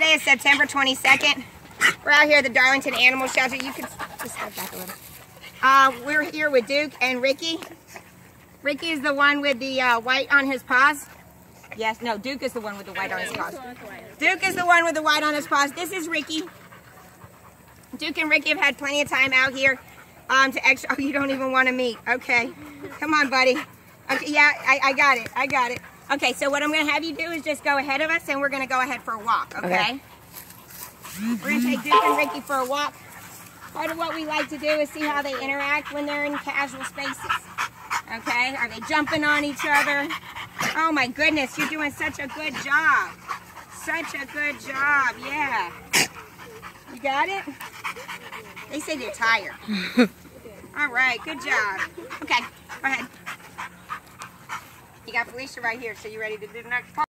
Today is September 22nd. We're out here at the Darlington Animal Shelter. You can just step back a little. Uh, we're here with Duke and Ricky. Ricky is the one with the uh, white on his paws. Yes, no, Duke is the one with the white on his paws. Duke is the one with the white on his paws. This is Ricky. Duke and Ricky have had plenty of time out here um, to extra. Oh, you don't even want to meet. Okay. Come on, buddy. Okay, yeah, I, I got it. I got it. Okay, so what I'm going to have you do is just go ahead of us and we're going to go ahead for a walk, okay? Okay. We're going to take Duke and Ricky for a walk. Part of what we like to do is see how they interact when they're in casual spaces. Okay, are they jumping on each other? Oh my goodness, you're doing such a good job. Such a good job, yeah. You got it? They say they're tired. All right, good job. Okay, go ahead. You got Felicia right here, so you ready to do the next part?